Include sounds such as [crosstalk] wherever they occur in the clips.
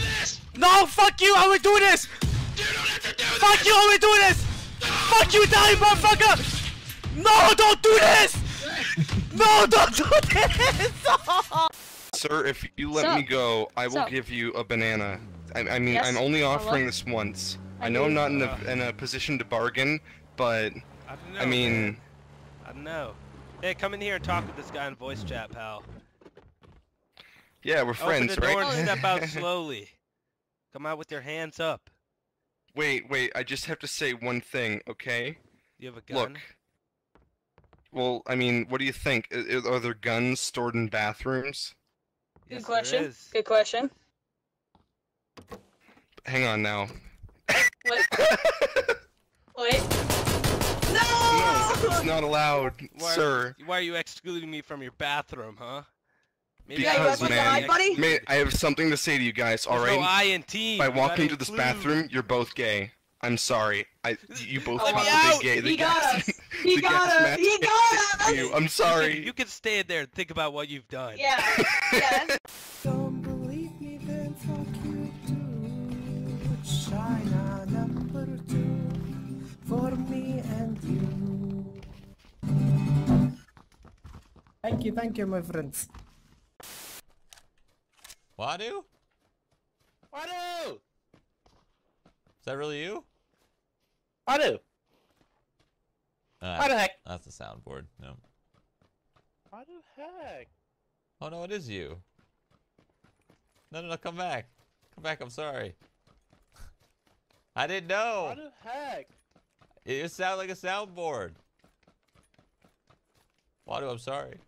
this! No, fuck you! I would do this! You don't have to do this! Fuck you! I would do this! Fuck you, die, motherfucker! No, don't do this! No, don't do this! [laughs] Sir, if you let Sup? me go, I will Sup? give you a banana. I, I mean, Yes? I'm only offering Hello? this once. I, I know I'm not in a, uh, in a position to bargain, but I don't know. I mean, man. I don't know. Hey, come in here and talk with this guy in voice chat, pal. Yeah, we're friends, Open friends, the door and step out [laughs] slowly. Come out with your hands up. wait, wait, I just have to say one thing, okay? You have a gun. Look. Well, I mean, what do you think? I- I- Are there guns stored in bathrooms? Yes, Good question. There is. Good question. Hang on now. Wait. [laughs] Wait. No, it's not allowed, Why, sir. Why are you excluding me from your bathroom, huh? Maybe Because, I was man, wondering- buddy? May I have something to say to you guys, There's alright? no I in team. By walking into this include- bathroom, you're both gay. I'm sorry. I, you both Let have me to out! be gay. The He got us. [laughs] He got us. He got us. You. I'm You sorry. can, you can stand there and think about what you've done. Yeah. [laughs] Yes. Don't believe me, then fuck you too. China number two for me and you. Thank you, thank you, my friends. Wadu? Wadu! Is that really you? Wadu! Ah, Why the heck? That's the soundboard. No. Why the heck? Oh no, it is you. No, no, no, come back. Come back, I'm sorry. [laughs] I didn't Why know. the heck? It just sounded like a soundboard. Wadu, I'm sorry.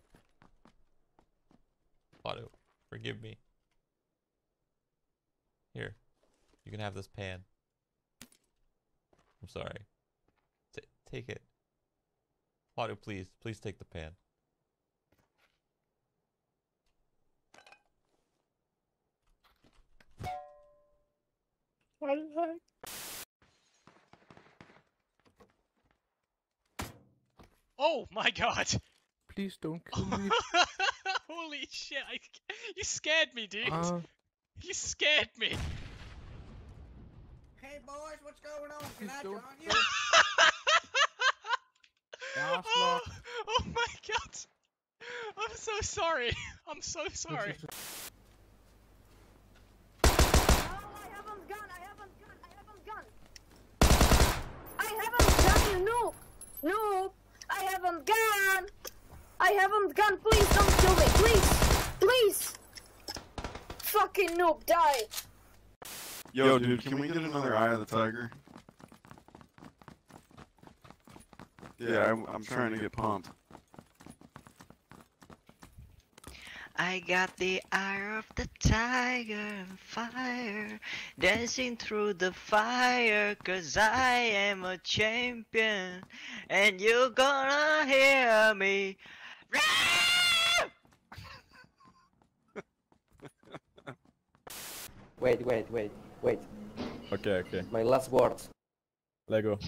Wadu, forgive me. Here, you can have this pan. I'm sorry. T take it. Wadu, please, please take the pan. Why the heck? Oh my god! Please don't kill [laughs] me. Holy shit! I, you scared me, dude. Uh, You scared me. Hey boys, what's going on? Can I join you? [laughs] oh, oh my god! I'm so sorry. [laughs] I'm so sorry. Oh, I haven't gun. I haven't gun. I haven't gun. I haven't gun, you noob. Noob. I haven't gun. I haven't gun. Please don't kill me. Please. Please. Fucking noob, die. Yo, dude, can we get another Eye of the Tiger? Yeah, I'm, I'm trying to get pumped. I got the eye of the tiger and fire dancing through the fire cause I am a champion and you're gonna hear me Wait, wait, wait, wait. okay, okay. My last words. Lego.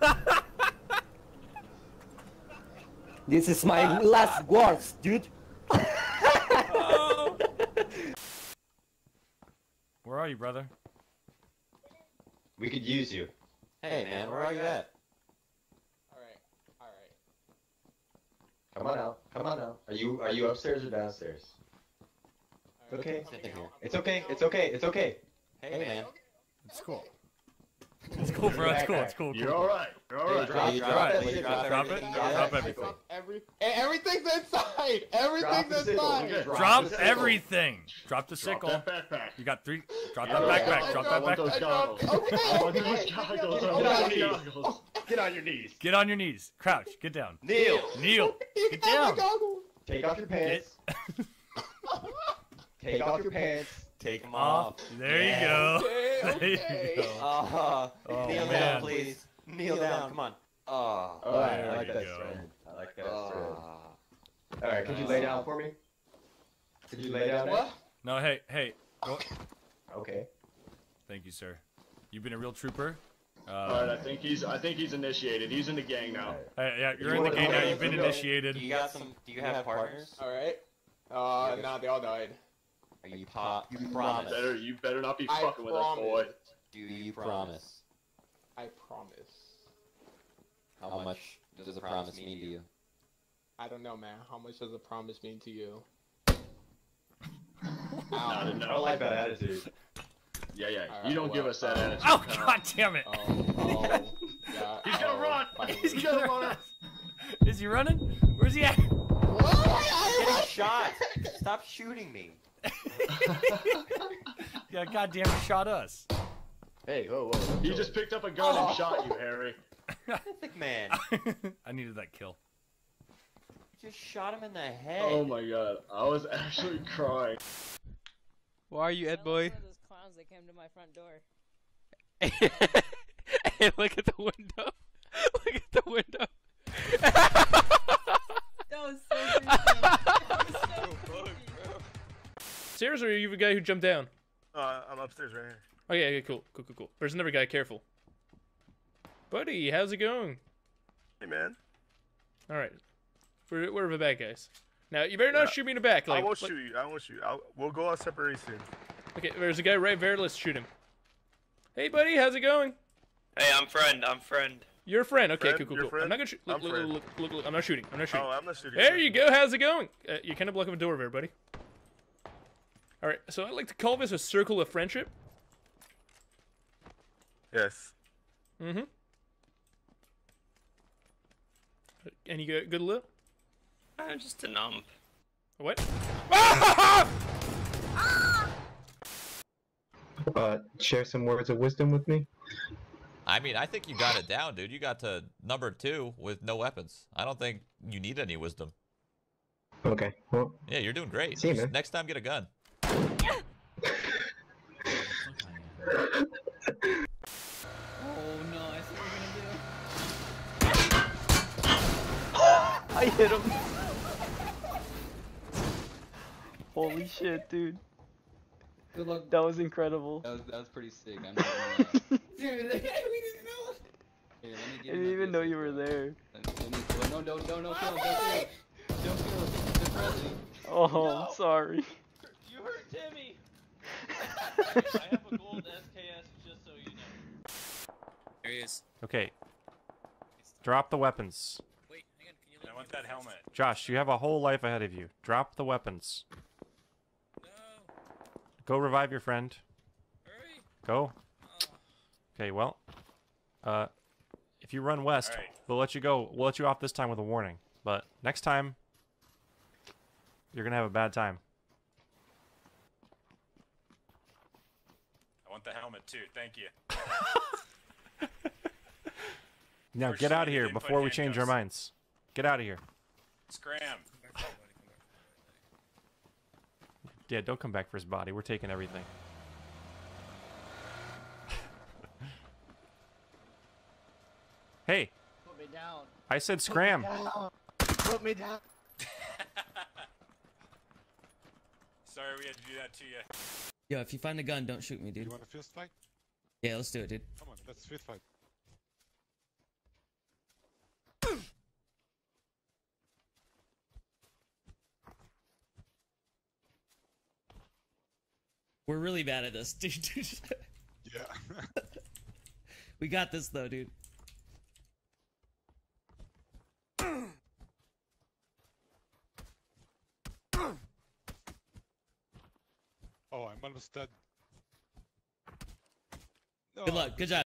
[laughs] This is my last words, dude. [laughs] Where are you, brother? We could use you. Hey man, where are you at? Alright, alright. Come on out. Come on out. Are you are you upstairs or downstairs? It's okay. Sit in here. It's okay. It's okay. It's okay. Hey man. It's cool. It's cool, bro. It's cool. It's cool. You're alright. You're alright. Drop, Hey, drop, drop it. shit. Drop everything. it. Yeah, Drop everything. Every everything's inside. Everything's the sickle. inside. Okay. Drop the sickle. everything. Drop the sickle. backpack. You got three. Drop Yeah, that yeah, backpack. yeah, Drop that backpack. those goggles. Okay. I want okay. those goggles. Get I on want your those knees. goggles. Get on your knees. Get on your knees. Crouch. Get down. Kneel. Kneel. [laughs] Get can have my down. Take off your pants. [laughs] Take off your pants. Take them Off. There you go. Okay, [laughs] There you go. Uh, Oh, kneel man. down, please. Kneel down. Come on. Oh, There alright, I you like that go. strand. I like that strand. Alright, could you lay down for me? Could you lay down? What? No, hey, hey. Go. Okay. Thank you, sir. You've been a real trooper. Alright, I Uh, think he's I think he's initiated. He's in the gang now. hey, yeah, you're You in the wanna- now. You've been let's go. initiated. You got some? Do you have partners? Alright. Uh, nah, they all died. Are you pop? You promise? Better, you better not be I fucking with us, boy. Do you promise? I promise. How much does a promise mean to you? I don't know, man. How much does a promise mean to you? [laughs] I don't I know. don't like that attitude. Yeah, yeah. Alright, you don't give us that uh, attitude. Oh pal. god damn it! Oh, [laughs] oh, yeah. He's gonna oh, run! by He's gonna run. Is he running? Where's he at? I'm getting shot! Stop shooting me! [laughs] Yeah, goddamn, he shot us. Hey, whoa, whoa. He just picked up a gun and shot you, Harry. Pathetic man. [laughs] I needed that kill. Just shot him in the head. Oh my god, I was actually crying. Why are you Ed boy? One of those clowns that came to my front door. [laughs] hey, look at the window. Look at the window. Stairs or are you the guy who jumped down? Uh, I'm upstairs right here. Oh yeah, yeah, cool, cool, cool, cool. There's another guy. Careful, buddy. How's it going? Hey man. All right, we're we're the bad guys. Now you better not Yeah. shoot me in the back. Like, I won't like- shoot you. I won't shoot. I'll, we'll go on separate soon. Okay, there's a guy right there. Let's shoot him. Hey, buddy, how's it going? Hey, I'm friend. I'm friend. You're a friend. Okay, Friend? cool, cool, You're cool. I'm not gonna shoot. Look, I'm look, look, look, look, I'm not shooting. I'm not shooting. Oh, I'm not shooting. There you go. How's it going? Uh, you kind of blocking the door there, buddy. All right, so I'd like to call this a circle of friendship. Yes. Mm-hmm. Any good, good loot? I'm just a numb. What? [laughs] Uh, share some words of wisdom with me. I mean, I think you got it down, dude. You got to number two with no weapons. I don't think you need any wisdom. Okay. Well, Yeah, you're doing great. See you, man. Next time, get a gun. Oh no, I see what we're gonna do. [laughs] I hit him. Holy shit, dude. Good luck. That was incredible. That was, that was pretty sick. I'm not gonna [laughs] lie. Dude, [laughs] we didn't know. Here, let me I didn't even know you were there. Let me, let me, oh, no, no, no, no, kill him, don't kill him. Don't kill him. They're friendly. Oh, I'm sorry. You hurt Timmy. I have a gold SKS just so you know. There he is. Okay. Drop the weapons. Wait, hang on. Can you I want that helmet. Josh, you have a whole life ahead of you. Drop the weapons. No. Go revive your friend. Hurry. Go. Okay, well, uh, if you run west, we'll let you go. We'll let you off this time with a warning. But next time, you're gonna have a bad time. Want the helmet too. Thank you. [laughs] Now First get out of here before we change our minds. Get out of here. Scram. Yeah, don't come back for his body. We're taking everything. [laughs] hey, Put me down. I said scram. Put me down. [laughs] Sorry we had to do that to you. Yo, if you find a gun, don't shoot me, dude. You want a fist fight? Yeah, let's do it, dude. Come on, let's fist fight. [coughs] We're really bad at this, [laughs] dude. Yeah. [laughs] we got this though, dude. Oh, I'm almost dead. Good luck. Good oh, job.